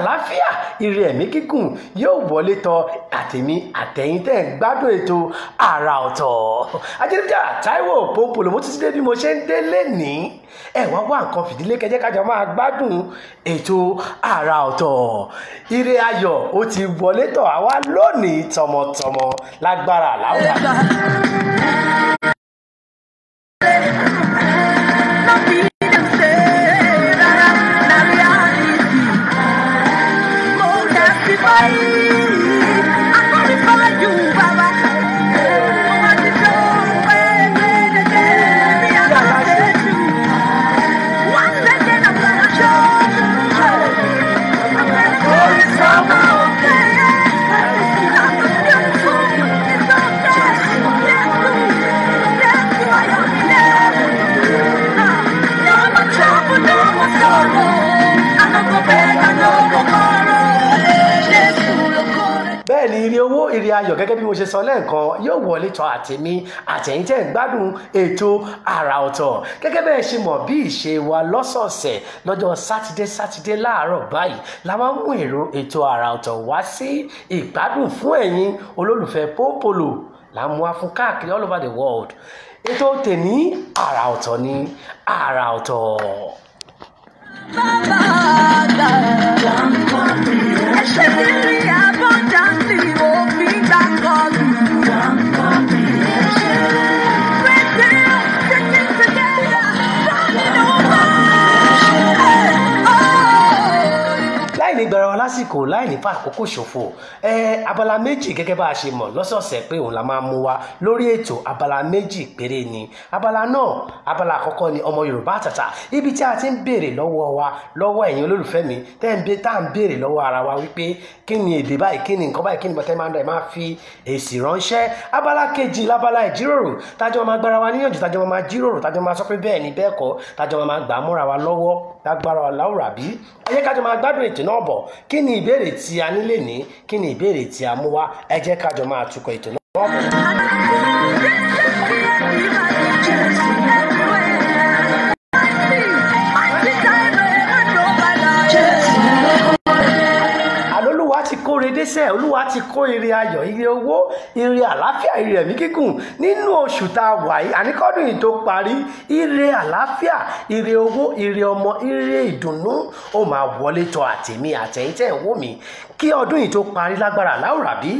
àlàáfíà ire ẹ̀mí gígùn yóò wọlé tọ àtẹ̀mí àtẹ̀yìn tẹ̀ ń gbádùn ètò àrà ọ̀tọ̀. Ajẹ́dẹ́jà Táíwò Pòpòlò mo ti dé bí mo ṣe ń dé lẹ́nìí ẹ wá wá nǹkan fìdílé kẹjẹ kájọ máa gbádùn ètò àrà ọ̀tọ̀. Ire ayọ̀ ó ti wọlé tọ̀ àwa lónìí tọmọtọmọ lágbára àláwọ̀ ayọ̀ gẹ́gẹ́ bí mo ṣe sọ lẹ́ẹ̀kan yóò wọlé tọ̀ àtẹ̀mí àtẹ̀yìn tẹ̀ ń gbádùn ètò àrà ọ̀tọ̀. Gẹ́gẹ́ bẹ́ẹ̀ ṣe mọ̀ bí ìṣe wa lọ́sọ̀ọ̀sẹ̀ lọ́jọ́ sátidé sátidé láàárọ̀ báyìí la máa ń mú èrò ètò àrà ọ̀tọ̀ wá sí ìgbádùn fún ẹ̀yin olólùfẹ́ Pòpòlò là ń mú wá fún káàkiri all over the world. Ètò tèní àrà ọ̀tọ̀ ni àrà ọ̀tọ̀. Láì lásìkò láì ní fa àkókò ṣòfò. Ẹ abala méjì gẹ́gẹ́ bá a ṣe mọ̀ lọ́sọ̀ọ̀sẹ̀ pé òun la máa mú wa lórí ètò abala méjì péré ni. Abala náà abala àkọ́kọ́ ni ọmọ Yorùbá àtàtà. Ibi tí a ti ń béèrè lọ́wọ́ wa lọ́wọ́ ẹ̀yin olólùfẹ́ mi tẹ́ ń bẹ tá à ń béèrè lọ́wọ́ ara wa wípé kí ni èdè báyìí kí ni nǹkan báyìí kí ni bọ́tẹ́ máa ń dẹ̀ máa fi èsì ránṣẹ́. Abala kejì labala ìjíròrò. Tájọ́ máa gbára wa níyànjú tájọ́ máa jíròrò tájọ́ máa sọ pé bẹ́ẹ̀ ni bẹ́ẹ̀ kọ́. Tájọ́ máa gbà á mọ́ra wa lọ́wọ́ lágbára wa láwùrà bí. Ẹ kájọ máa gbádùn ètò náà bọ̀. Kí ni ìbéèrè tí a nílé ní kí ni ìbéèrè tí a mú wá? Ẹ jẹ́ kájọ máa tukọ̀ ètò náà redésẹ̀ olúwa ti kó ire ayọ̀ ire owó ire àlàáfíà ire ẹ̀mí gígùn. Nínú oṣù tá a wà yìí àníkọ́dún yìí tó parí ire àlàáfíà ire owó ire ọmọ ire ìdùnnú ó máa wọlé tọ̀ àtèmi àtẹ̀yìn tẹ̀ wò mí. Kí ọdún yìí tó parí lágbára láwùrà bí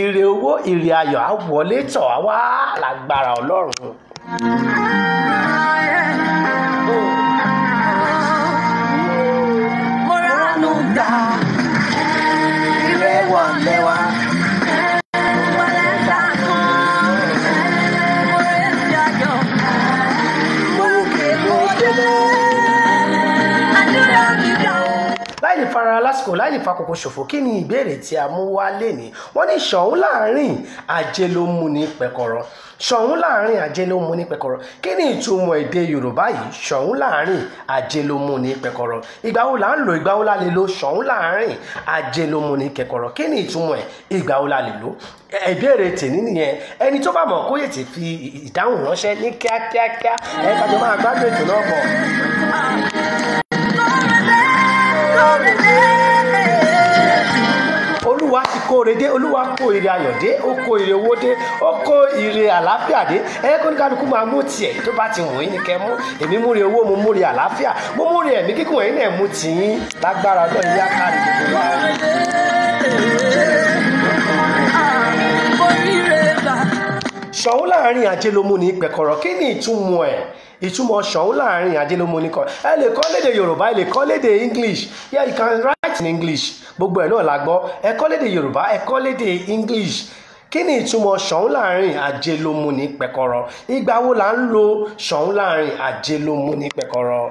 ire owó ire ayọ̀ á wọlé tọ̀ á wá lágbára ọlọ́run. Mo lásìkò láì ní fakòkò ṣòfò kí ni ìbéèrè tí a mú wá léni wọ́n ní ṣọ̀ún láàárín ajé ló mú ní pẹ̀kọ̀rọ̀. Ṣọ̀ún láàárín ajé ló mú ní pẹ̀kọ̀rọ̀. Kí ni ìtumọ̀ èdè yorùbá yìí? Ṣọ̀ún láàárín ajé ló mú ní pẹ̀kọ̀rọ̀. Ìgbà wo là ń lò? Ìgbà wo la lè lo ṣọ̀ún láàárín ajé ló mú ní kẹ̀kọ̀rọ̀? Kí ni ìtumọ̀ ẹ̀? Ìgbà wo la lè Ẹ- ìbéèrè tèmi nìyẹn. Ẹni tó bá mọ̀ kó yè ti fi ìdáhùn ránṣẹ́ ní kíákíákíá. Ẹ. kó ore dé olúwa kó ire ayọ̀ dé ó kó ire owó dé ó kó ire àlàáfíà dé. Ẹ kó ní kálukú máa mú tiẹ̀ tó bá ti wù yín ni kẹ́ mú. Èmi mú owó mo mú àlàáfíà. Mo mú ẹ̀mí kíkún ẹ̀yin náà mú tìyín lágbára ọlọ́run yá kárí gbogbo wa. ṣọ̀ún láàárín ajé ló mú ní pẹ̀kọ̀rọ̀. Kí ni ìtumọ̀ ẹ̀ ìtumọ̀ ṣọ̀ún láàárín ajé ló mú ní kọ̀. Ẹ lè kọ́ léde yorùbá ẹ lè kọ́ léde english. Yeah you can write in english. Gbogbo ẹ̀ náà la gbọ́. Ẹ kọ́ léde yorùbá ẹ kọ́ léde english. Kí ni ìtumọ̀ ṣọ̀ún láàárín ajé ló mú ní pẹ̀kọ̀rọ̀? Ìgbà wo là ń lo ṣọ̀ún láàárín ajé ló mú ní pẹ̀kọ̀rọ̀.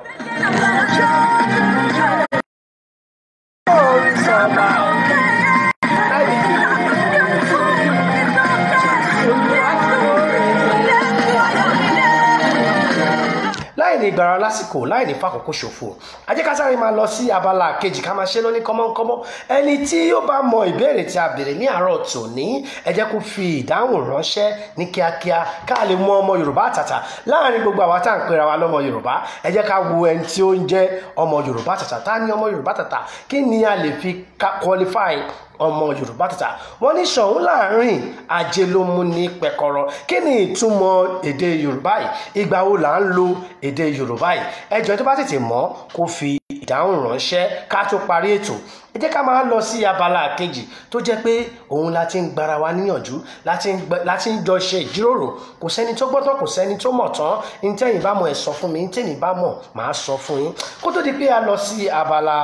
Lásìkò láì ní fàkókò ṣòfò. Ajẹ́kásáré máa lọ sí abala kejì ká máa ṣe lóní kọ́mọ́kọ́mọ́. Ẹni tí yóò bá mọ ìbéèrè tí a béèrè ní àárọ̀ tòní ẹ jẹ́ kó fi ìdáhùn ránṣẹ́ ní kíákíá ká lè mọ ọmọ yorùbá àtàtà. Láàrin gbogbo àwa tá à ń pera wa lọ́mọ yorùbá ẹ jẹ́ ká wo ẹni tí ó ń jẹ́ ọmọ yorùbá àtàtà. Tá ní ọmọ yorùbá àtàtà? Kí ni a lè fi qualify ọmọ yorùbá tata. Wọn ní sọ̀hún láàárín ajé ló mú ní pẹ̀kọ̀rọ̀. Kí ni ìtumọ̀ èdè yorùbá yìí? Ìgbà wo là ń lo èdè yorùbá yìí? Ẹjọ́ tó bá tètè mọ̀ kó fi ìdáhùn ránṣẹ́ ká tó parí ètò. Ẹ jẹ́ ká máa lọ sí abala kejì tó jẹ́ pé òun la ti ń gbára wa níyànjú láti ń jọ ṣe ìjíròrò. Kò sẹ́ni tó gbọ́tọ̀ kò sẹ́ni tó mọ̀ tán. Ní tẹ́yìn bá mọ̀ ẹ̀ sọ fún mi. Ní tẹ́yìn bá mọ̀ màá sọ fún yín. Kó tó di pé a lọ sí abala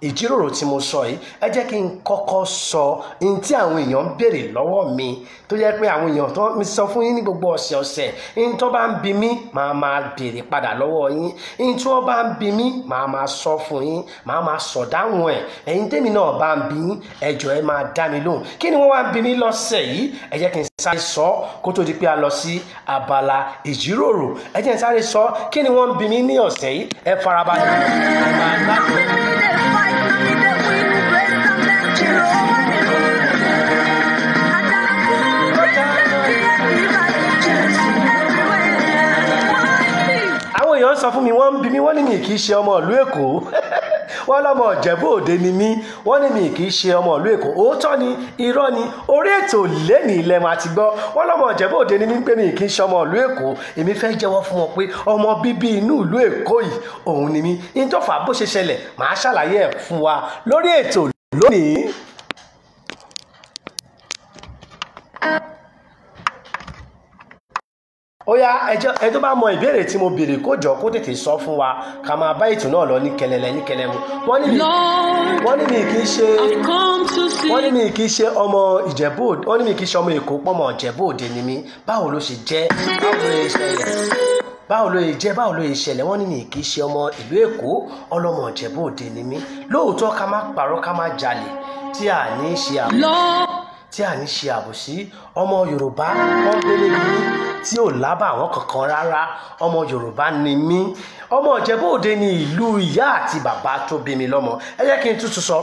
ìjíròrò tí mo sọ yìí ẹ jẹ́ kí n kọ́kọ́ sọ ohun tí àwọn èèyàn ń béèrè lọ́wọ́ mi tó jẹ́ pé àwọn èèyàn tó ń sọ fún yín ní gbogbo ọ̀sẹ̀ ọ̀sẹ̀ ohun tó bá ń bi mí màá máa béèrè padà lọ́wọ́ yín ohun tí wọ́n bá ń bi mí màá máa sọ fún yín màá máa sọ dáhùn ẹ̀ ẹ̀yin tèmi náà bá ń bi yín ẹ ẹ máa dá mi lóhùn. Kí ni wọ́n wá ń bi mí lọ́sẹ̀ yìí? Ẹ jẹ́ kí n sáré sọ kó tó di pé a lọ sí abala ìjíròrò. Ẹ jẹ́ n sáré sọ kí ni wọ́n ń bi mí ní ọ̀sẹ̀ yìí? Ẹ farabalẹ̀. Ẹ máa gbádùn. Àwọn èèyàn sọ fún mi wọ́n ń bi mí wọ́n ní mi kì í ṣe ọmọ ìlú èkó wọ́n lọ́mọ ìjẹ̀bú òde ni mí. Wọ́n ní mi kì í ṣe ọmọ ìlú èkó. Òótọ́ ni irọ́ ni orí ètò lẹ́nì ilẹ̀ máa ti gbọ́. Wọ́n lọ́mọ ìjẹ̀bú òde ni mí pé mi kì í ṣe ọmọ ìlú èkó. Èmi fẹ́ jẹ́wọ́ fún wọn pé ọmọ bíbí inú ìlú èkó yìí òun ni mí. Ní tó fà bó ṣe ṣẹlẹ̀ màá ṣàlàyé ẹ̀ fún wa lórí ètò lónìí. Ó yá ẹ tó bá mọ ìbéèrè tí mo béèrè kó jọ kó tètè sọ fún wa ká máa bá ètò náà lọ ní kẹlẹlẹ ní kẹlẹmu wọ́n ní mi ní kì í ṣe wọ́n ní mi kì í ṣe ọmọ ìjẹ̀bú wọ́n ní mi kì í ṣe ọmọ èkó pọ́mọ ìjẹ̀bú òde ni mí. Báwo ló ṣe jẹ́? Báwo ló ṣe ṣẹlẹ̀? Báwo ló yẹ jẹ́? Báwo ló yẹ ṣẹlẹ̀? Wọ́n ní mi kì í ṣe ọmọ ìlú èkó ọlọ́mọ ìjẹ̀bú òde ni mí. Lóòótọ́ ká má parọ́ ká má jalè tí a ní ṣe àbò tí a ní ṣe àbòsí ọmọ yorùbá wọn gbélé tí ò lábà àwọn kankan rárá. Ọmọ yorùbá ni mí. Ọmọ ìjẹ̀bú òde ni ìlú ìyá àti bàbá tó bí mi lọ́mọ. Ẹ jẹ́ kí n tútù sọ.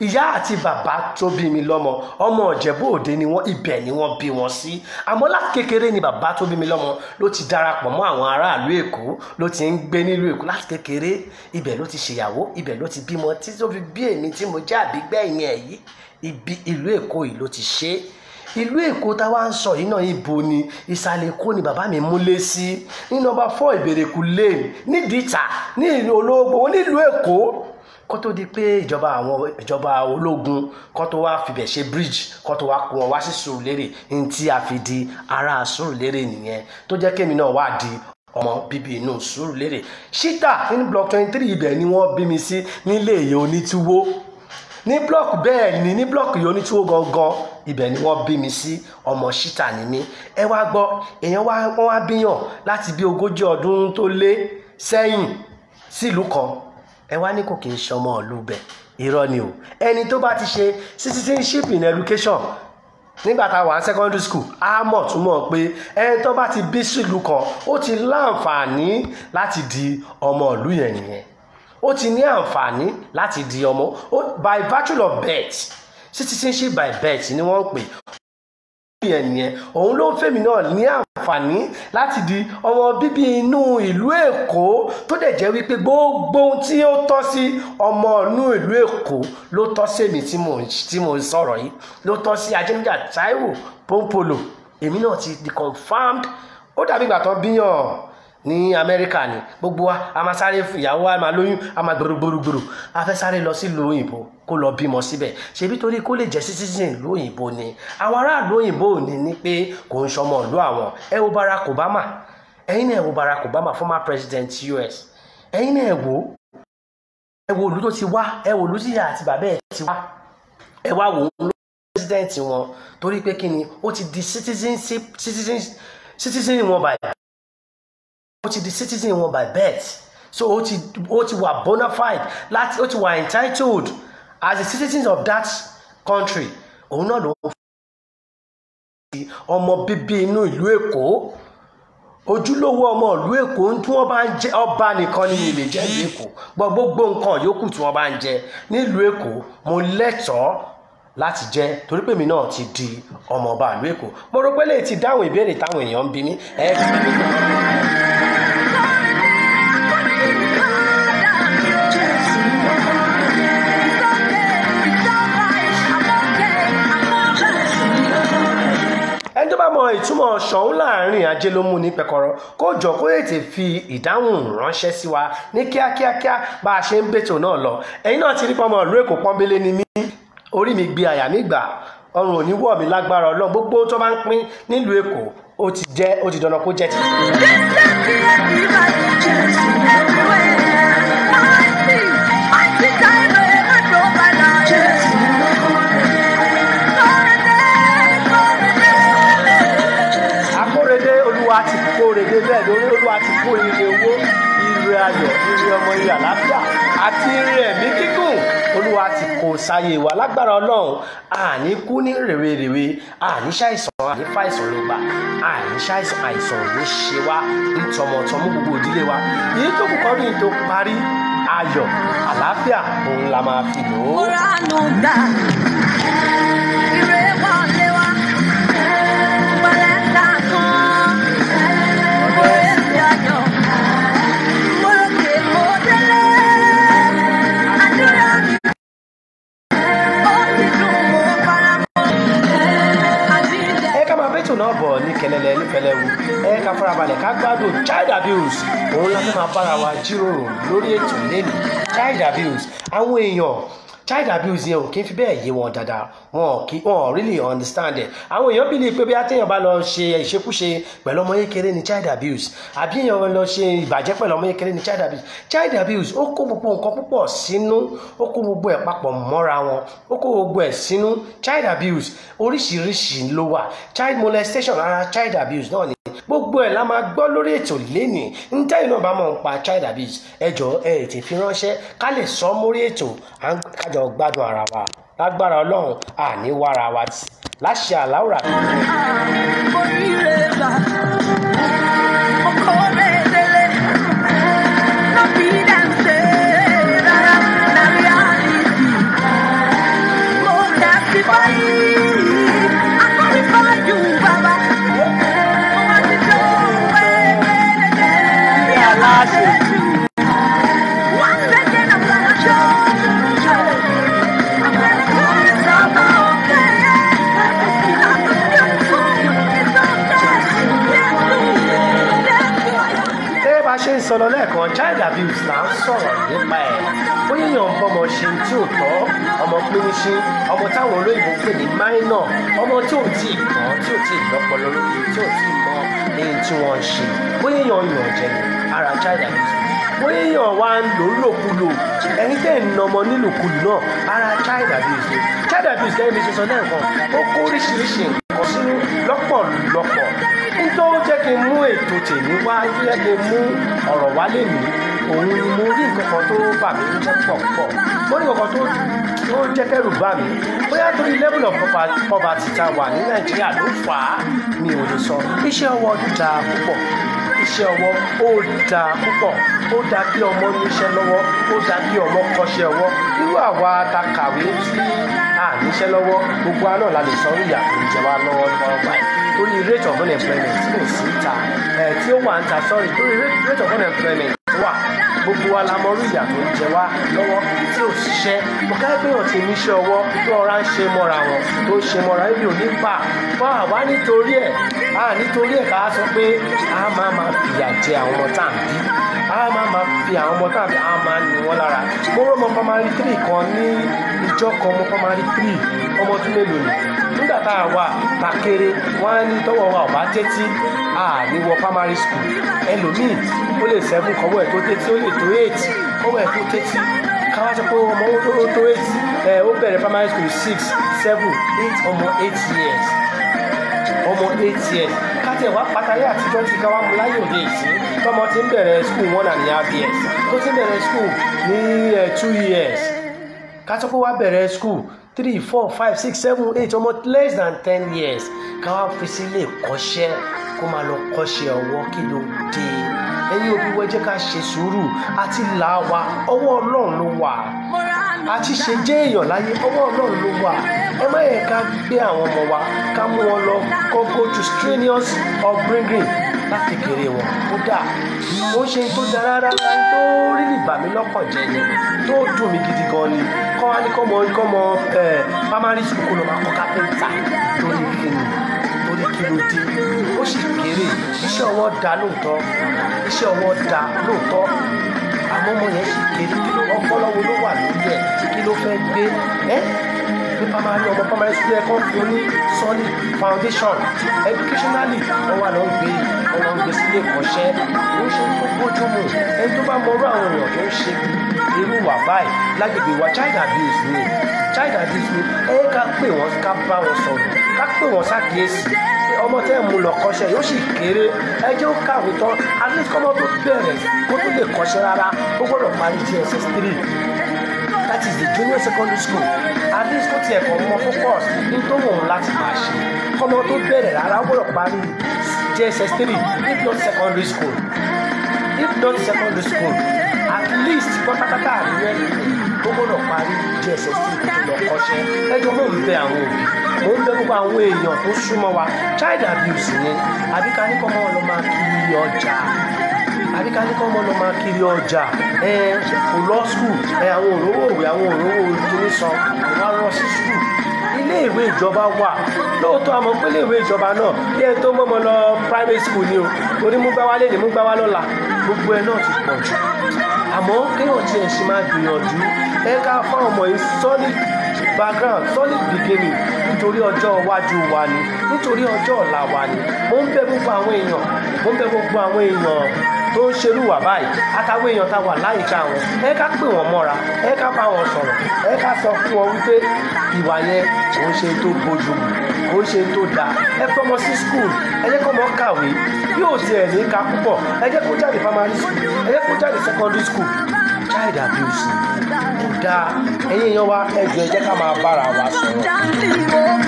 Ìyá àti bàbá tó bí mi lọ́mọ ọmọ ìjẹ̀bú òde ni wọ́n ibẹ̀ ni wọ́n bí wọn sí. Àmọ́ láti kékeré ni bàbá tó bí mi lọ́mọ ló ti darapọ̀ mọ́ àwọn aráàlú èkó ló ti ń gbé nílùú èkó láti kékeré. Ibẹ̀ ló ti ṣèyàwó ibẹ̀ ló ti bímọ tí tó fi bí èmi tí mo jẹ́ àbígbẹ̀yìn ẹ̀ ibi ìlú èkó yìí ló ti ṣe é ìlú èkó táwa ń sọ yìí náà ibo ni? Ìsàlẹ̀ èkó ni bàbá mi múlé sí. Ní nọ́mbà fọ́ ìbèrèkù lane. Nídìí ìta ní ìlú olóògbé nílùú èkó. Kó tó di pé ìjọba àwọn ìjọba ológun kó tó wá fibẹ̀ ṣe bridge kó tó wá kó wọn wá sí Sùúrùlérè ní tí a fi di ará Sùúrùlérè nìyẹn tó jẹ́ kémi náà wá di ọmọ bíbí inú Sùúrùlérè ṣítà ní block twenty three ibẹ̀ ni wọ́n bí mi sí nílé ìyẹn onítúwó ní blọọkù bẹ́ẹ̀ ni ní blọọkù yìí onítúwó gangan ibẹ̀ ni wọ́n bí mi sí ọmọ ṣítà ni mí. Ẹ wá gbọ́ èèyàn wá wọ́n wá bíyàn láti bí ogójì ọdún tó lé sẹ́yìn sílùú kan. Ẹ wá ní kò kì í ṣọmọ ìlú bẹ̀. Irọ́ ni o. Ẹni tó bá ti ṣe citizenship in education nígbà tá a wà secondary school á mọ̀ túmọ̀ pé ẹni tó bá ti bí sílùú kan ó ti láǹfààní láti di ọmọ ìlú yẹn nìyẹn ó ti ní àǹfààní láti di ọmọ. By virtue of birth citizenship by birth ni wọ́n ń pè? Yẹn nìyẹn òun ló fèmí náà ní àǹfààní láti di ọmọ bíbí inú ìlú èkó tó dẹ̀ jẹ́ wípé gbogbo ohun tí ó tọ́ sí ọmọ inú ìlú èkó ló tọ́ sí èmi tí mò ń sọ̀rọ̀ yìí. Ló tọ́ sí ajẹ́nìjà Táíwò Pọ́npọ́lò èmi náà ti di confirmed ó dàbí ìgbà tó bíyàn ní amẹ́ríkà ni. Gbogbo wa a máa sáré ìyàwó a máa lóyún a máa gbòrògbòrògbòrò. A fẹ́ sáré lọ sí ìlú òyìnbó kó lọ bímọ síbẹ̀. Ṣebí torí kó lè jẹ́ citizen ìlú òyìnbó ni. Àwọn aráàlú òyìnbó ò ní pé kò ń ṣọmọ ìlú àwọn. Ẹ wo barack obama. Ẹ̀yin náà ẹ wo barack obama former president us ẹ̀yin náà ẹ wo. Ẹ wo ìlú tó ti wá. Ẹ wo ìlú tí ìyá àti bàbá ẹ ti wá. Ẹ wá wò ó president wọn. Torí pé kí ni? Ó ti di citizenship citizen citizen wọn báyìí ó ti di citizen wọn by birth. So ó ti ó ti wà bona fide láti ó ti wà entitled as a citizen of that country. Òun náà ló ń fi ọmọ bíbí inú ìlú èkó. Ojúlówó ọmọ ìlú èkó tí wọ́n bá ń jẹ ọba nìkan ni ilé ìlú èkó. Gbọ́ nǹkan yòókù tí wọ́n bá ń jẹ nílùú èkó mo lẹ́tọ̀ọ́ láti jẹ torí pé mi náà ti di ọmọ ọba ìlú èkó. Mo rò pé lè ti dáhùn ìbéèrè táwọn èèyàn ń bi mí ẹ bá mọ ìtumọ̀ ṣọ̀ún láàárín ajé ló mú ní pẹkọrọ. Kó jọ kó ètè fi ìdáhùn ránṣẹ́ sí wa ní kíákíákíá bá a ṣe ń bètò náà lọ. Ẹ̀yin náà ti rí pọ́nmọ́ ìlú èkó pọ́nbélé ni mí orí mi gbé àyà mi gbà. Ọrùn òní wọ̀ mí lágbára ọlọ́run. Gbogbo tó bá ń pín nílùú èkó ó ti jẹ́ ó ti dandan kó jẹ́ ti. akórèdé olúwa ti kórèdé bẹ́ẹ̀ lórí olúwa ti kó ire owó ire ayọ̀ ire ọmọ ire àlàáfíà àti ire ẹ̀mí gígùn olúwa ti kó sáyé wa. Lágbára ọlọ́run àní kú ní rèwerèwe àní ṣàìsàn àní fàìsàn ló gbà àní ṣàìsàn àìsàn ò ní ṣe wá. Nítọmọtọmọ gbogbo ìdílé wa. Èyí tó kù kọ́ ní tó parí ayọ̀ àlàáfíà òun la máa fi lò ó. Oranu gbà, bẹ́tò náà bọ̀ ní kẹlẹ́lẹ́ ní pẹlẹ́wu ẹ ká farabalẹ̀ ká gbádùn child abuse. Òun la fẹ́ máa bára wa jíròrò lórí ètò lẹ́nu child abuse. Àwọn èèyàn child abuse yẹn ò kí n fi bẹ́ẹ̀ yé wọn dáadáa. Wọn ò kí wọn ò really understand it. Àwọn èèyàn bí lè pé bí àtẹ̀yàn bá lọ ṣe ìṣekúṣe pẹ̀lú ọmọ kékeré ní child abuse àbí èèyàn lọ ṣe ìbàjẹ́ pẹ̀lú ọmọ kékeré ní child abuse. Child abuse ó kó gbogbo nǹkan púpọ̀ sínú ó kó gbogbo ẹ̀ papọ̀ mọ́ra wọn ó kó gbogbo ẹ̀ sínú. Child abuse oríṣiríṣi ló wà. Child molestation ara child abuse náà ni gbogbo ẹ̀ la máa gbọ́ lórí ètò lẹ́nìí níta iná bá mọ̀ ń pa child abuse ẹ jọ ẹ ètè fi ránṣẹ́ ká lè sọ mórí ètò. À ń kájọ gbádùn ara wa. Lágbára ọlọ́run àní wára wa. Láṣẹ àláwùrà tó kù. Oríire abuse là sọ̀rọ̀ nípa ẹ̀. Èèyàn ń bọ́mọ ṣe tí ò tọ́ ọmọ pínísí ọmọ táwọn olóyìnbó pè ní minor ọmọ tí ò tí ì kàn tí ò tí ì lọ́pọlọ lórí tí ò tí ì mọ èyí tí wọ́n ń ṣe. Bóyá èèyàn yàn jẹ ní ara child abuse bóyá èèyàn wá ń lò lòkulò. Ẹni tẹ́ ń nọmọ nílòkulò náà ara child abuse child abuse kẹ́rin mi ṣe sọ lẹ́ẹ̀kan ó kó oríṣiríṣi nǹkan sínú lọ́pọ̀lọpọ̀. Nítorí ó jẹ́ kí n mú ètò tèmi wá jẹ́ kí n mú ọ̀rọ̀ wá lè òun ni mo rí nǹkan kan tó bà mí jẹ́ pọ̀ pọ̀ mo rí nǹkan kan tó jẹ́ kẹ́rù bà mí. Bóyá torí level of pover- poverty ta wà ní nàìjíríà ló fà á mi ò lè sọ. Iṣẹ́ ọwọ́ dáa púpọ̀. Iṣẹ́ ọwọ́ ó dáa púpọ̀. Ó dáa kí ọmọ níṣẹ́ lọ́wọ́. Ó dáa kí ọmọ kọ́ṣẹ́ ọwọ́. Irú àwa ta kàwé tí a níṣẹ́ lọ́wọ́ gbogbo àná la lè sọ ìyà tó ń jẹ wá lọ́wọ́ lọ́wọ́ báyìí. Torí rate of unemployment tí kò sí ta ẹ̀ tí ó wà ń ta sorry torí rate of unemployment wà. Gbogbo wa la mọ orí ìyà tó ń jẹ wá lọ́wọ́. Tí ò ṣiṣẹ́ mo ká pé ọ̀tí níṣẹ́ ọwọ́ tó ọ̀rá ń ṣe mọ́ra wọn tó ṣe mọ́ra ibi ò ní pa. Wá wá nítorí ẹ̀. Á nítorí ẹ̀ ká sọ pé a máa máa fìyà jẹ àwọn ọmọ tá à ń bí. A máa máa fi àwọn ọmọ tá à ń bí a máa ní wọn lára. Mo rọ́ ọmọ primary three kan ní ìjọ kan ọmọ primary three ọmọ ọdún mélòó ni tá a wà ta kéré wọn ní tọwọ́ wa ò bá tẹ́tí. A ní wọ primary school. Ẹlòmíì ó lè seven kọ́wọ́ ẹ̀ tó tẹ́tí ó lè tó eight kọ́wọ́ ẹ̀ tó tẹ́tí. Káwá sọ pé ọmọ ó tó- tó eight ẹ ó bẹ̀rẹ̀ primary school six seven eight ọmọ eight years. Ọmọ eight years. Káti ẹ̀wá pàtàkì àtijọ́ ti ká wá mú láyé òde ìsín tọmọ ti ń bẹ̀rẹ̀ school one and a half years. Tó ti ń bẹ̀rẹ̀ school ní two years. Kátó kó wá bẹ̀rẹ̀ school three four five six seven eight ọmọ less than ten years. Ká wá fi sílé kọ́ṣẹ́ kó máa lọ kọ́ṣẹ́ ọwọ́ kí ló dé? Ẹ̀yin òbí wọ́n jẹ́ ká ṣe sùúrù. Àti là wá ọwọ́ ọlọ́run ló wà. Àti ṣe jẹ́ èèyàn láyé ọwọ́ ọlọ́run ló wà. Ẹ má yẹ ká gbé àwọn ọmọ wa ká mú wọn lọ kó go to strenuous upbringing láti kéré wọn. Ó dà ó ṣe tó da rárá tó rí ní bà mí lọ́kàn ni. Tó dùn mí gidi gan ni. Kọ́ wá ní kọ́mọ kọ́mọ primary school kó lọ máa kọ́ kápẹ́ńtà torí kí ni torí kí ló dé. Ó sì kéré. Iṣẹ́ ọwọ́ da lóòótọ́. Iṣẹ́ ọwọ́ da lóòótọ́. Àmọ́ ọmọ yẹn sì kéré. Kí ló ọpọlọ wo ló wà lórí ẹ̀? Kí ló fẹ́ gbé? Ẹ́ ní primary ọmọ primary school ẹ̀kọ́ fún ní solid foundation. Educationally wọ́n wà lọ́n gbé wọ́n gbé sílé ìkọ́ṣẹ́ ó ṣe tó bójú mu ẹni tó bá mọrú àwọn èèyàn tó ń ṣe irú wà báyìí lágbègbè wa child abuse ni. Child abuse ni ẹ ká pè wọ́n ká bá wọn sọ̀rọ̀ ká pè wọ́n ṣàkíyèsí ọmọ tẹ́ mú lọ kọ́ṣẹ́ yóò sì kéré. Ẹ ó kàwé tán at tó bẹ̀rẹ̀ kó tó lè kọ́ṣẹ́ rárá ó gbọ́dọ̀ parí gss three that is the junior secondary school. At least kó tiẹ̀ kọ́ mọ focus ní tó ú láti máa ṣe. Kọ́mọ tó bẹ̀rẹ̀ rárá ó gbọ́dọ̀ parí gss three if not secondary school. If not secondary school at least pátápátá àríwẹ́ ó gbọ́dọ̀ parí gss three kó tó lọ kọ́ṣẹ́. Ẹjọ́ mò ń bẹ àwọn òbí mò ń bẹ gbogbo àwọn èèyàn tó súnmọ́ wa. Child abuse ni àbí ká ní kọ́ mọ́ ọ lọ máa kiri ọjà? Àbí ká ní kọ́ mọ́ lọ máa kiri ọjà? Ẹ kò lọ skul ẹ àwọn òróró òwe àwọn òróró kìíní san wá lọ sí skul ilé ìwé ìjọba wà. Lóòótọ́ àmọ́ pé ilé ìwé ìjọba náà bí ẹ tó mọ́mọ́ lọ private school ni o. Torí mú gbáwá lé ní mú gbáwá lọ́la. Gbogbo ẹ náà ti pọ̀ jù. Àmọ́ kéèyàn tiẹ̀ ṣe máa gbìyànjú ẹ ká fáwọn ọmọ yìí solid background solid beginning. Nítorí ọjọ́ iwájú wa ni nítorí ọjọ́ ọ̀la wa ni. Mo ń bẹ gbogbo àwọn èèyàn mo ń bẹ gbogbo àwọn èèyàn tó ń ṣerú wà báyìí àtàwọn èèyàn tá a wà láyìíká wọn ẹ ká pè wọn mọ́ra ẹ ká bá wọn sọ̀rọ̀ ẹ ká sọ fún wọn wípé ìwà yẹn kò ń ṣe tó bójú mu kò ń ṣe tó dáa. Ẹ fọmọ sí skul ẹ jẹ́ kó mọ kàwé bí ò tiẹ̀ ní ká púpọ̀ ẹ jẹ́ kó jáde primary school ẹ jẹ́ kó jáde secondary school. Child abuse kò dáa. Ẹ̀yin èèyàn wa ẹ jọ̀ọ́ ẹ jẹ́ ká máa bára wa sọ̀rọ̀.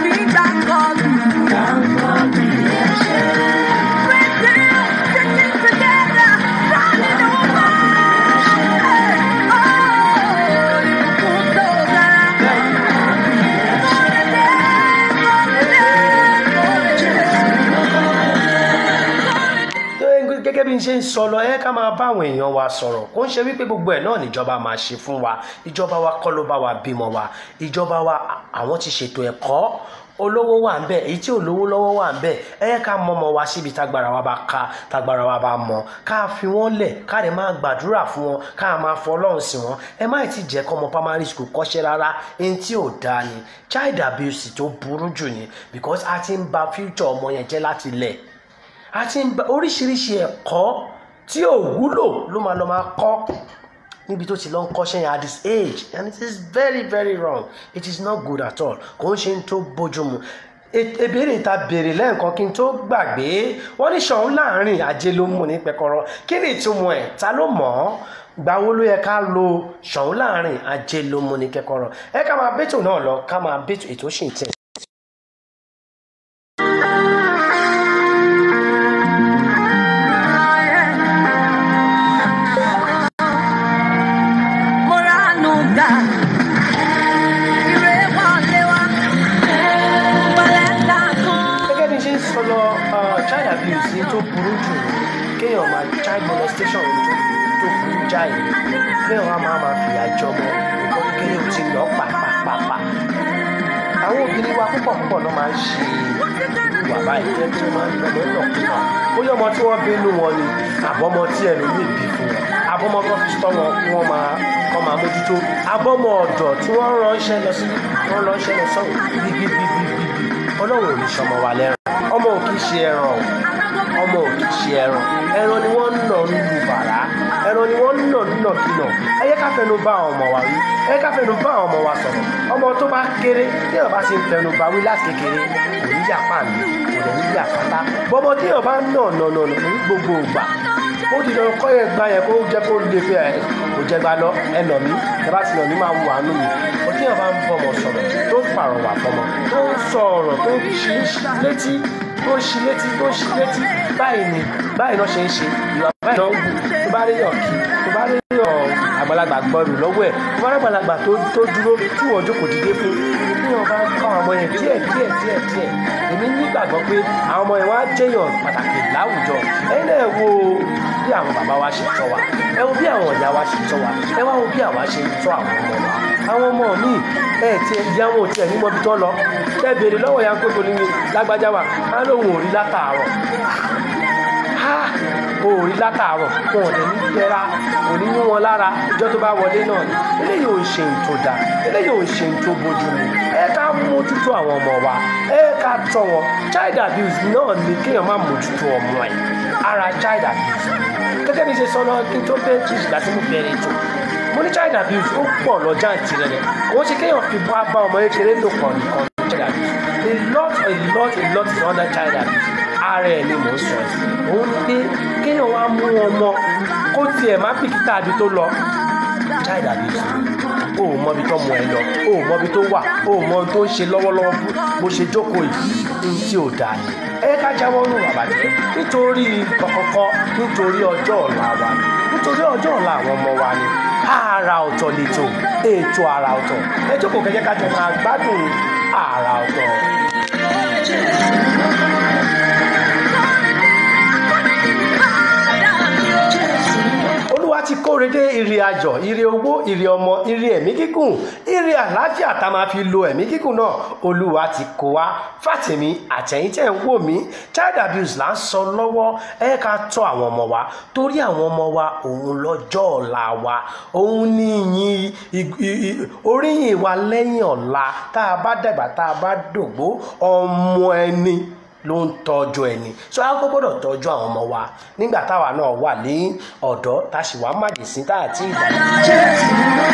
N ṣe ń sọ lọ ẹ ká máa bá àwọn èèyàn wa sọ̀rọ̀. Kó ń ṣe wípé gbogbo ẹ̀ náà níjọba máa ṣe fún wa. Ìjọba wa kọ́ ló bá wa bímọ wa. Ìjọba wa àwọn ti ṣètò ẹ̀kọ́. Olówó wà ń bẹ èyí tí olówó lọ́wọ́ wà ń bẹ. Ẹ ká mọmọ wa síbi tágbára wa bá ká tágbára wa bá mọ. Ká fi wọ́n lẹ̀ ká lè máa gbàdúrà fún wọn ká máa fọ Ọlọ́run sí wọn. Ẹ má ti jẹ́ kọ́mọ primary school kọ́ṣẹ́ rárá. Ẹni tí ò dáa ni. Child abuse tó burú jù ni. Because a ti ń ba future ọmọ yẹn jẹ́ láti lẹ̀ àti oríṣiríṣi ẹ̀kọ́ tí ò wúlò ló máa lọ máa kọ́ níbi tó ti lọ ń kọ́ṣẹ́ yẹn at this age. And it is very very wrong. It is not good at all. Kò ń ṣe ń tó bójúmu ìbéèrè ta béèrè lẹ́ẹ̀kan kí n tó gbàgbé. Wọ́n ní Ṣọ̀ún láàárín ajé ló mú ní pẹkọrọ. Kí ni ìtumọ̀ ẹ̀? Ta ló mọ̀ ọ́? Gbà wo ló yẹ ká lo Ṣọ̀ún láàárín ajé ló mú ní kẹkọrọ? Ẹ ká máa bẹ́tò náà lọ ká máa bẹ́tò ètò ṣì ń tẹ̀. Kéèyàn máa child molestation ní tó burú jáì. Kéèyàn wá máa máa fìyà jọmọ nǹkan kékeré ò ti lọ àwọn obìnrin wa púpọ̀ púpọ̀ ló máa ń ṣe ìwà báyìí kí wọ́n máa ń lọ lọ́kùnrin bóyá ọmọ tí wọ́n bínú wọn ni àbọ̀mọ tí ẹlòmíì bí fún wọn tó fi tọ́ wọn wọ́n máa kọ́ máa mójútó. Àbọ̀mọ ọ̀dọ̀ tí wọ́n ránṣẹ́ lọ sí wọ́n ránṣẹ́ lọ sọ́run gbígbígbígbígbí ọlọ́run ò ní sọmọ wa lẹ́ràn ọmọ ò kì í ṣe ẹran. Ọmọ ò kì í ṣe ẹran. Ẹran ni wọ́n ń nà nínú bàrá ẹran ni wọ́n ń nà nínà kìnà ẹ yẹ ká fẹnu bá àwọn ọmọ wa wí. Ẹ yẹ ká fẹnu bá àwọn ọmọ wa sọ̀rọ̀. Ọmọ tó bá kéré tí èèyàn bá ṣe ń fẹnu bá wí láti kékeré kò ní yà pàmì kò ní yà pátá. Bọ́mọ tí èèyàn bá ń nà nà nà ní gbogbo ìgbà ó di lọ kọ́ yẹn gba yẹn kó jẹ́ kó lè fi ẹ̀ kò jẹ́ gba lọ ẹ nà mí. Ẹ bá ti nà mí máa wù àánú mi. Ó tí èèyàn bá ń bọ̀mọ̀ sọ̀rọ̀ tó ń pàrọwà fọmọ tó ń sọ tó ń ṣe létí tó ń ṣí létí tó ń ṣí létí báyìí ni báyìí náà ṣe ń ṣe. Ìwà báyìí náà ń bá rí yàn kí bá rí àgbàlagbà gbọrù lọ́wọ́ ẹ̀. Àgbàlagbà tó tó dúró tí wọ́n jókòó dìde fún bí wọ́n bá kọ́ àwọn ọmọ yẹn díẹ̀ díẹ̀ díẹ̀ díẹ̀. Èmi nígbàgbọ́ pé àwọn ọmọ yẹn wá jẹ́yàn pàtàkì láwùjọ. Ẹ̀yin náà wo bí àwọn bàbá wa ṣe tọ́ wa. Ẹ wo bí àwọn ìyá wa ṣe tọ́ wa. Ẹ wá wo bí àwa ṣe tọ́ àwọn ọmọ wa. Àwọn ọmọ mi ẹ ti ìyá wọn ò tiẹ̀ ní mọ́bi tó lọ. Ẹ béèrè lọ́wọ́ ya kò ní lágbájá wa. Á lóun ò rí o ò rí látàárọ̀. Wọn ò lè ní gbẹ́ra kò ní mú wọn lára. Ìjọ tó bá wọlé náà ni. Eléyìí ò ń ṣe ń tó da eléyìí ò ń ṣe ń tó bójú mu. Ẹ ká mójútó àwọn ọmọ wa. Ẹ ká tọ́ wọn. Child abuse náà ni kéèyàn má mójútó ọmọ ẹ. Ara child abuse gẹ́gẹ́ bí ṣe sọ lọ kí n tó bẹ́ẹ̀ tí ìgbà tí mo bẹ̀rẹ̀ ètò. Mo ní child abuse ó pọ̀ lọ́jà tirẹ̀ kò ṣe kéèyàn fi bá bá ọmọ kékeré lò pọ̀ nìkan child abuse. A lot a lot a lot is under child abuse ara ẹ̀ ni mò ń sọ. Òun ni pé kéèyàn wá mú ọmọ kó tiẹ̀ má bìkítà àbí tó lọ. Child abuse o ò mọbi tó mọ ẹ lọ. O ò mọbi tó wà. O ò mọ tó ń ṣe lọ́wọ́lọ́wọ́ bó ṣe jókòó yìí. Ní tí ò dáa ni. Ẹ ká jáwọ́ nù àbàjẹ́ nítorí kọ̀kọ̀kọ̀ nítorí ọjọ́ ọ̀la wa ni. Nítorí ọjọ́ ọ̀la àwọn ọmọ wa ni. Àrà ọ̀tọ̀ lètò ètò àrà ọ̀tọ̀. Ẹ jókòó kẹjẹ kájọ máa gbádùn àrà ọ̀tọ̀. Olúwa ti kóre dé ire ayọ̀ ire owó ire ọmọ ire ẹ̀mí gígùn ire àlàáfíà tá a máa fi lo ẹ̀mí gígùn náà. Olúwa ti kó wa fàtẹ̀mí àtẹ̀yìn tẹ̀ ń wò mí child abuse là ń sọ lọ́wọ́. Ẹ ká tọ́ àwọn ọmọ wa torí àwọn ọmọ wa òun lọ́jọ́ ọ̀la wa. Òun ní ìyìn oríyìn wa lẹ́yìn ọ̀la. Tá a bá dàgbà tá a bá dògbó ọmọ ẹni ló ń tọ́jú ẹni. So a kọ́ gbọ́dọ̀ àwọn ọmọ wa. Nígbà táwa náà wà ní ọ̀dọ́ tá a sì wá màjèsín tá a ti ìdàgbà.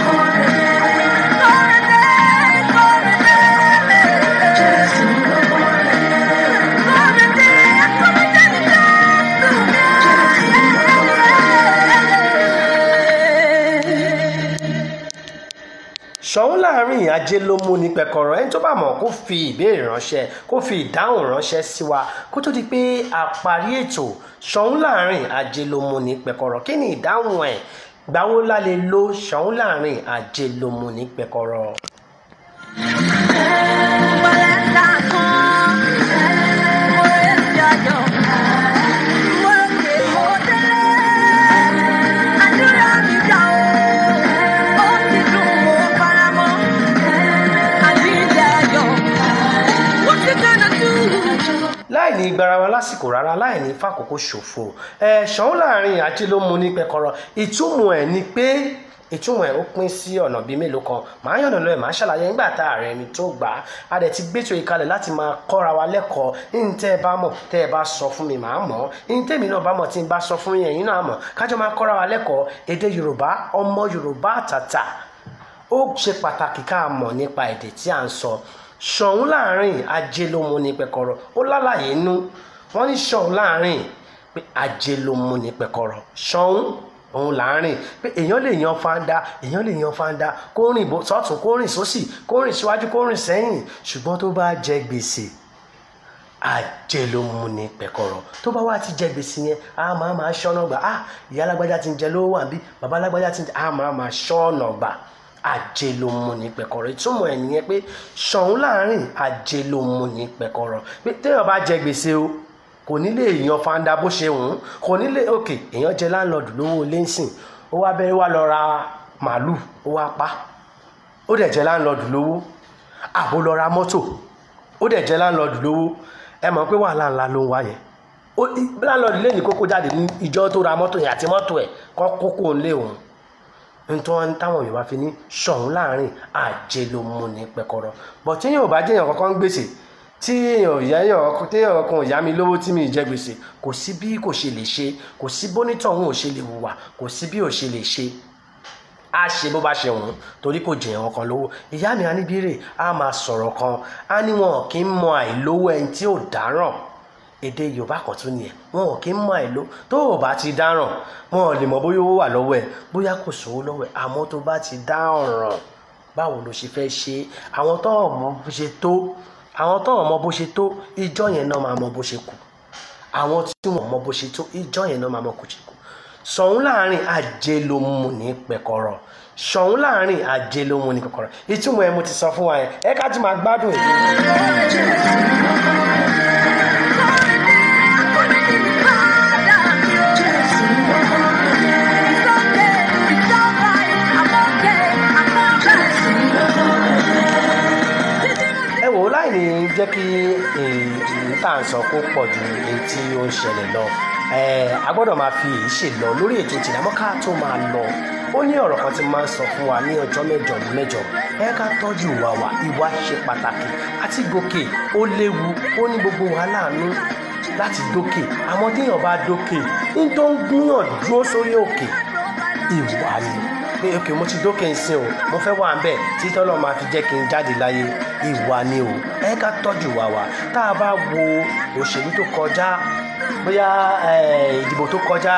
Ṣọ̀ún láàárín ajé ló mú ní pẹ̀kọ̀rọ̀. Ẹni tó bá mọ̀ kó fi ìbéèrè ránṣẹ́ kó fi ìdáhùn ránṣẹ́ sí wa. Kó tó di pé àparí ètò ṣọ̀ún láàárín ajé ló mú ní pẹ̀kọ̀rọ̀. Kí ni ìdáhùn ẹ̀? Gbàwó la lè lo ṣọ̀ún láàárín ajé ló mú ní pẹ̀kọ̀rọ̀. Ní gbara wa lásìkò rárá láì ní fàkókò ṣòfò. Ẹ ṣọ̀ún láàárín ajé ló mú ní pẹ̀kọ̀rọ̀. Ìtumọ̀ ẹ̀ ni pé ìtumọ̀ ẹ̀ ó pín sí ọ̀nà bíi mélòó kan. Màá yànnà lọ́ọ̀ màá ṣàlàyé nígbà tá ààrẹ ẹni tó gbà á. A dẹ̀ ti gbétò ìkalẹ̀ láti máa kọ́ra wa lẹ́kọ̀ọ́. Ní tẹ́ ẹ bá mọ̀ tẹ́ ẹ bá sọ fún mi màá mọ̀. Ní tèmi náà bá mọ̀ tí n bá sọ fún yẹn yín náà mọ̀. Kájọ máa kọ́ra wa lẹ́kọ̀ọ́. Èdè yorùbá ọmọ yorùbá àtàtà ó ṣe pàtàkì ká mọ̀ nípa èdè tí à ń sọ ṣọ̀ún láàárín ajé ló mú ní pẹ̀kọ̀rọ̀. Ó lálàyé inú. Wọ́n ní ṣọ̀ún láàárín pé ajé ló mú ní pẹ̀kọ̀rọ̀. Ṣọ̀ún òun láàárín pé èèyàn lè yan fanda èèyàn lè yan fanda. Kó rìn sọ́tún kó rìn sósì kó rìn síwájú kó rìn sẹ́yìn. Ṣùgbọ́n tó bá jẹ gbèsè mú ní pẹ̀kọ̀rọ̀. Tó bá wá ti jẹ gbèsè yẹn a máa máa ṣọ́nà gbà. Ah ìyá alágbájá ti ń jẹ lówó àbí bàbá alágbájá ti ń jẹ a máa máa ṣọ́nà gbà ajé ló mú ní pẹ̀kọ̀rọ̀. Ìtumọ̀ ẹ̀ nìyẹn pé ṣọ̀ún láàárín ajé ló mú ní pẹ̀kọ̀rọ̀. Pé téèyàn bá jẹ gbèsè o kò ní lè yan fanda bó ṣe wù ú. Kò ní lè òkè èèyàn jẹ láńlọ́ọ̀dù lówó lẹ́sìn ó wá bẹ́ẹ̀ wá lọ ra màálù ó wá pa. Ó dẹ̀ jẹ láńlọ́ọ̀dù lówó. Àbó lọ ra mọ́tò. Ó dẹ̀ jẹ láńlọ́ọ̀dù lówó. Ẹ mọ̀ pé wàhálà ńlá ló ń wá yẹn. Láńlọ́ọ̀dù lè ní kókó jáde ní ìjọ tó ra mọ́tò yẹn àti mọ́tò ẹ̀ kọ́ kókó ńlé òun nítorí táwọn yorùbá fi ní ṣọ̀ún láàárín àjẹ ló mú ní pẹ̀kọ̀rọ̀. Bọ̀ tí yóò bá jẹ́yàn kankan ń gbèsè tí èèyàn ìyá èèyàn téèyàn kan ìyá mi lówó tí mi jẹ gbèsè kò sí bí kò ṣe lè ṣe kò sí bónítọ̀ òun ò ṣe lè hùwà kò sí bí ò ṣe lè ṣe. Á ṣe bó bá ṣe wùn torí kò jẹ̀yàn kan lówó. Ìyá mi aníbírè á máa sọ̀rọ̀ kan. Á ní wọn kì í mọ àìlówó ẹni tí ò dáràn èdè yorùbá kan tún nìyẹn. Wọn ò kí ń mọ àìló tó o bá ti dáràn wọn ò lè mọ bóyá owó wà lọ́wọ́ ẹ̀. Bóyá kò sówó lọ́wọ́ ẹ̀. Àmọ́ tó bá ti dá ọ̀ràn báwo ló ṣe fẹ́ ṣe? Àwọn tó ọmọ ṣe tó àwọn tó wọn mọ bó ṣe tó ìjọ yẹn náà máa mọ bó ṣe kù. Àwọn tí wọn mọ bó ṣe tó ìjọ yẹn náà máa mọ bó ṣe kù. Ṣọ̀ún láàárín ajé ló mú ní pẹ̀kọ̀rọ̀. Ṣọ̀ún láàárín ajé ló mú ní pẹ̀kọ̀rọ̀. Ìtumọ̀ ẹ̀ mo ti sọ fún wa yẹn. Ẹ ká tún máa gbádùn. Tá à ń sọ kó pọ̀ ju èyí tí ó ń ṣẹlẹ̀ lọ. A gbọ́dọ̀ máa fi èyí ṣe lọ lórí ètò ìtìlámọ́ ká tó máa lọ. Ó ní ọ̀rọ̀ kan tí máa ń sọ fún wa ní ọjọ́ mẹ́jọ mẹ́jọ. Ẹ ká tọ́jú ìwà wa ìwà ṣe pàtàkì àti gòkè ó léwu ó ní gbogbo wàhálà nú láti dókè. Àmọ́ téèyàn bá dókè ní tó ń gúnyàn dúró sórí òkè ìwà ni. Pé ok mo ti dókè ń sìn o mo fẹ́ wà bẹ́ẹ̀ tí tọ́lọ́ máa fi jẹ́ kí n jáde láyé. Ìwà ni o ẹ ká tọ́jú ìwà wa. Tá a bá wo òṣèlú tó kọjá bóyá ìdìbò tó kọjá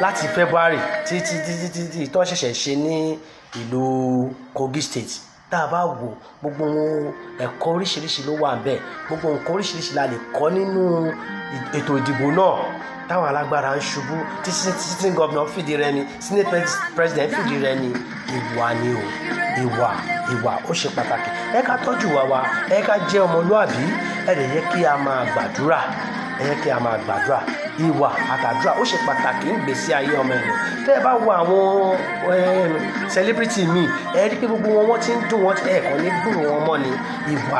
láti february títí títí títí tó ṣẹ̀ṣẹ̀ ṣe ní ìlú kogi state. Tá a bá wo gbogbo ẹ̀kọ́ oríṣiríṣi ló wà bẹ́ẹ̀ gbogbo nǹkan oríṣiríṣi la lè kọ́ nínú ètò ìdìbò náà. Táwọn alágbára ń ṣubú. Tí sitting governor fìdí rẹmi senate pres- president fìdí rẹmi ìwà ni o ìwà ìwà ó ṣe pàtàkì. Ẹ ká tọ́jú wa wa ẹ ká jẹ́ ọmọlúàbí. Ẹ lè yẹ kí a máa gbàdúrà. Ẹ yẹ kí a máa gbàdúrà. Ìwà àtàdúrà ó ṣe pàtàkì ń gbèsè ayé ọmọ ènìyàn. Tẹ́ ẹ bá wo àwọn celebrity mi ẹ rí i pé gbogbo wọn wọ́n ti ń dùn wọ́n ẹ̀ẹ̀kan ní gbúrò wọn mọ́ ni. Ìwà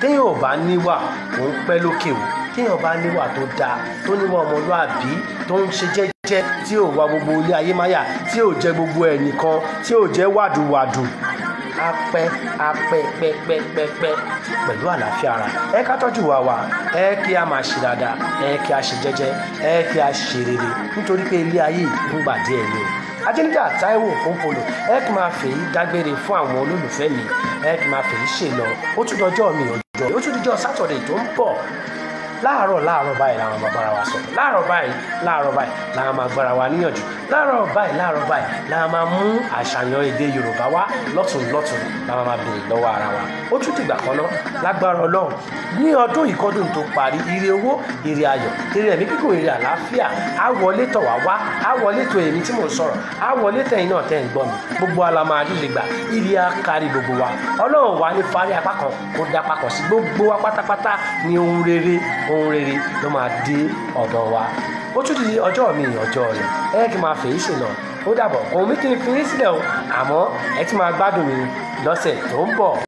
téèyàn bá níwà kò ń pẹ́ lókè o. Téèyàn bá níwà tó dáa tó níwà ọmọlúàbí tó ń ṣe jẹ́jẹ́ tí ò wá gbogbo ilé ayé máyà tí ò jẹ́ gbogbo ẹ̀ nìkan tí ò jẹ́ wàdùwàdù á pẹ́ á pẹ́ pẹ́ pẹ́ pẹ́ pẹ́. Pẹ̀lú àlàáfíà ara. Ẹ ká tọ́jú wa wa. Ẹ kí a máa ṣe dáadáa. Ẹ kí a ṣe jẹ́jẹ́. Ẹ kí a ṣe rere. Nítorí pé ilé ayé ìgbà díẹ̀ ni o. Ajẹ́nìjà táíwò òpópónò ẹ kì máa fèyí dágbére fún àwọn olólùfẹ́ mi. Ẹ kì máa fèyí ṣe lọ. Ó tún dọjọ́ mi ọjọ́. Ó tún dọjọ́ sátọ̀dẹ̀ tó ń bọ̀ láàárọ̀ láàárọ̀ báyìí làwọn máa bára wa sọ̀rọ̀. Láàárọ̀ báyìí láàárọ̀ báyìí làwọn máa gbára wa níyànjú láàárọ̀ báyìí láàárọ̀ báyìí làwọn máa mú àṣàyàn èdè yorùbá wá lọ́tún lọ́tún làwọn máa béèrè lọ́wọ́ ara wa. Ó tún dìgbà kan náà lágbára ọlọ́run ní ọdún ìkọdún tó parí ire owó ire ayọ̀ ire ẹ̀mí kíkún ire àlàáfíà á wọlé tọ̀ wá wá á wọlé tọ̀ èmi tí mò ń sọ̀rọ̀ á wọlé tẹ̀yìn náà tẹ̀ ń gbọ́ mi. Gbogbo ala máa rí lè gbà ire á kárí gbogbo wa. Ọlọ́run wà ní parí apá kan kó dá kan sí. Gbogbo wa pátápátá ní ohun rere ohun rere ló máa dé ọ̀dọ̀ wa ó tún di ọjọ́ mi ọjọ́ rẹ̀. Ẹ kí n máa fèyí ṣe lọ. Ó dàbọ̀ kò mí kí n fi yín sílẹ̀ o. Àmọ́ ẹ ti máa gbádùn mi lọ́sẹ̀ tó ń bọ̀.